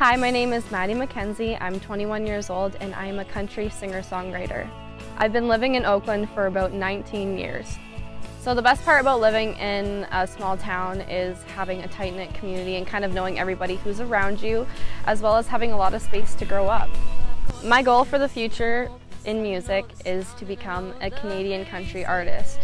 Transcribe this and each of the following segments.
Hi, my name is Maddy McKenzie. I'm 21 years old and I am a country singer-songwriter. I've been living in Oakland for about 19 years. So the best part about living in a small town is having a tight-knit community and kind of knowing everybody who's around you, as well as having a lot of space to grow up. My goal for the future in music is to become a Canadian country artist.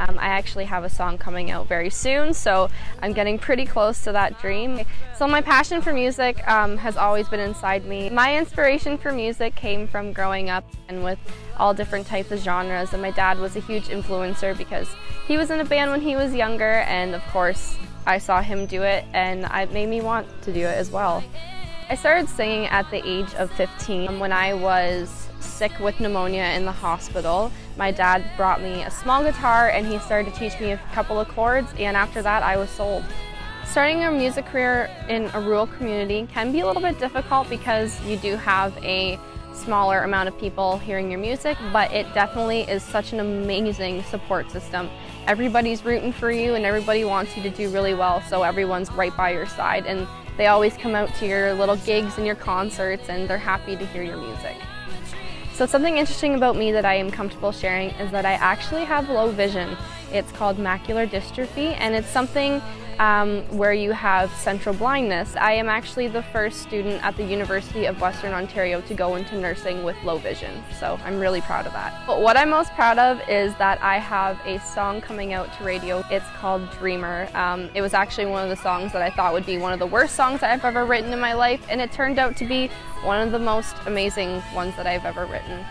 Um, I actually have a song coming out very soon, so I'm getting pretty close to that dream. So my passion for music um, has always been inside me. My inspiration for music came from growing up and with all different types of genres, and my dad was a huge influencer because he was in a band when he was younger, and of course I saw him do it, and it made me want to do it as well. I started singing at the age of 15 when I was sick with pneumonia in the hospital. My dad brought me a small guitar and he started to teach me a couple of chords and after that I was sold. Starting a music career in a rural community can be a little bit difficult because you do have a smaller amount of people hearing your music, but it definitely is such an amazing support system. Everybody's rooting for you and everybody wants you to do really well, so everyone's right by your side and they always come out to your little gigs and your concerts and they're happy to hear your music. So something interesting about me that I am comfortable sharing is that I actually have low vision. It's called macular dystrophy and it's something um, where you have central blindness. I am actually the first student at the University of Western Ontario to go into nursing with low vision, so I'm really proud of that. But what I'm most proud of is that I have a song coming out to radio. It's called Dreamer. Um, it was actually one of the songs that I thought would be one of the worst songs I've ever written in my life, and it turned out to be one of the most amazing ones that I've ever written.